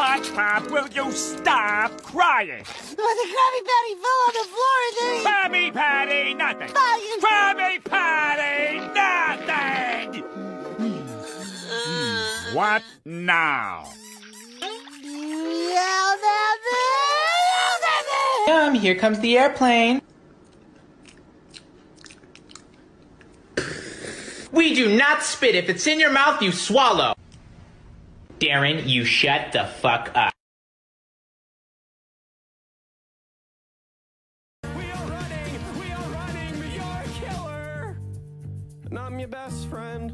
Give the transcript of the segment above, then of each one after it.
SpongeBob, will you stop crying? Oh, the Krabby Patty fell on the floor and then. Krabby Patty, nothing. Bye. Krabby Patty, nothing. what now? Yell at me! Yell at me! Um, here comes the airplane. We do not spit. If it's in your mouth, you swallow. Darren, you shut the fuck up. We are running, we are running, but you're a killer. And I'm your best friend.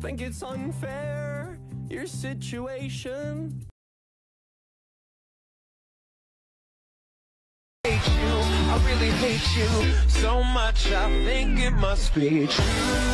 Think it's unfair, your situation. I really hate you so much. I think it must be true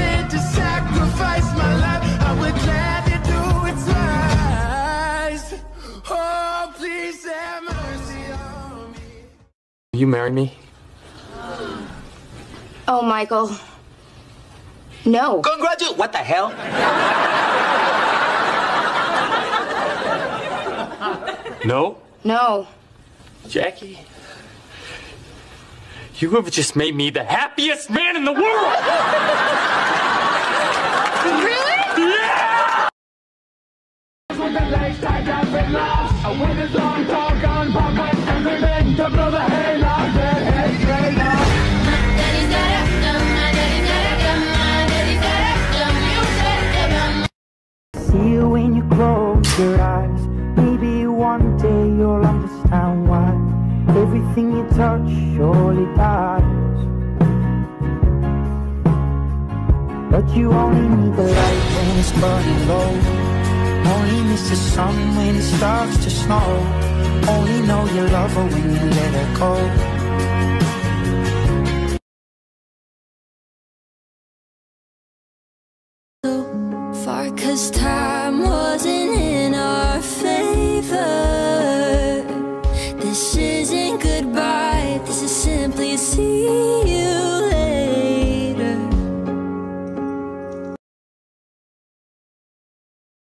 You marry me? Oh, Michael. No. Congratulations. What the hell? No? No. Jackie? You have just made me the happiest man in the world! Really? Yeah! See your eyes. Maybe one day you'll understand why everything you touch surely dies. But you only need the light when it's burning low. Only miss the sun when it starts to snow. Only know you love her when you let her go. far cause time wasn't favor this isn't goodbye this is simply see you later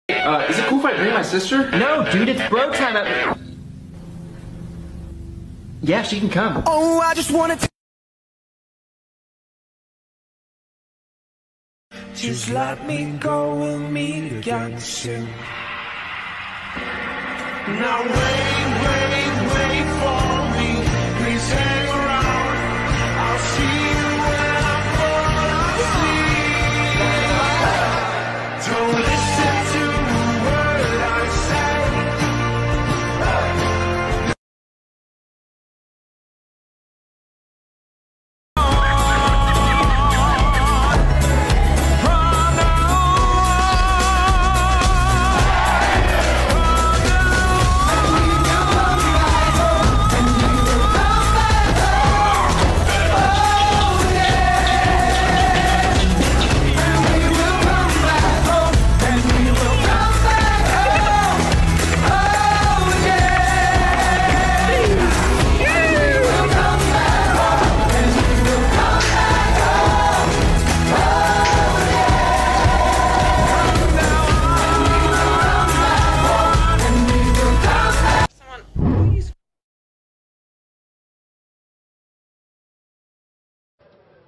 Uh, is it cool if I bring my sister? No, dude, it's bro time. At... Yeah, she can come. Oh, I just wanted to. Just let me go, we'll meet again soon. Now wait, wait,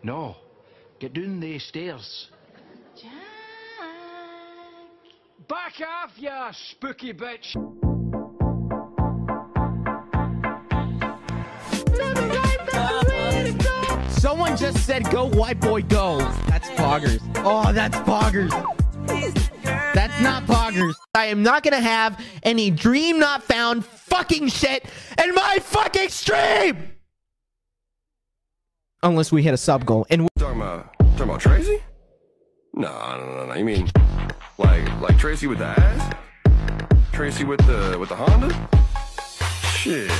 No, get down the stairs. Jack. Back off, ya spooky bitch! Someone just said, go, white boy, go. That's poggers. Oh, that's poggers. That's not poggers. I am not going to have any DreamNotFound fucking shit in my fucking stream! Unless we hit a sub goal. And Talking about, talking about Tracy? No, no, no, no. You mean like, like Tracy with the ass? Tracy with the with the Honda? Shit.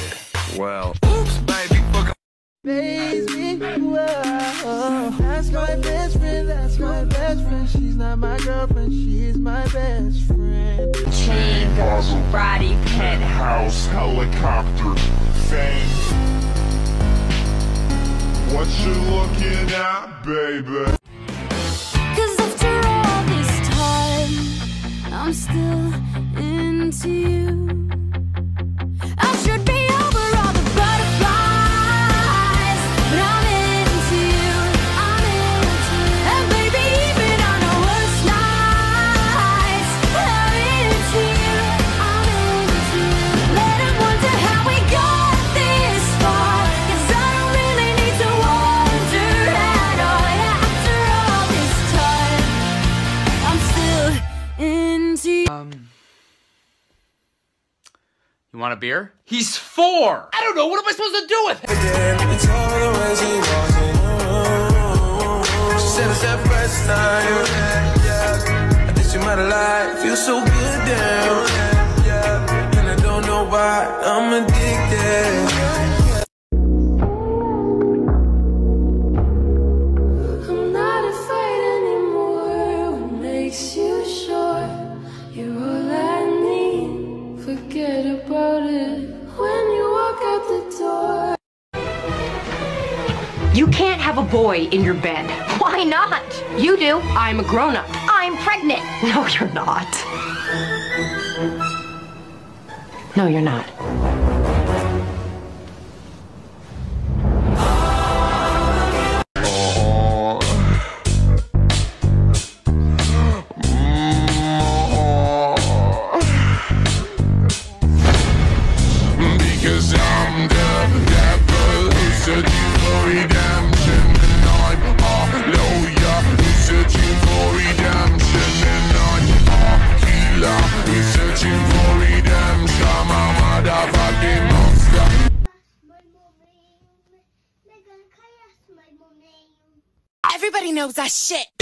Well, oops, baby, fuck. Baby, whoa, that's my best friend, that's my best friend. She's not my girlfriend, she's my best friend. Chain girl, Friday, penthouse, helicopter, fame. What you looking at, baby? Cause after all this time, I'm still into you. You want a beer? He's four! I don't know, what am I supposed to do with him? She said You can't have a boy in your bed. Why not? You do. I'm a grown up. I'm pregnant. No, you're not. No, you're not. Everybody knows that shit.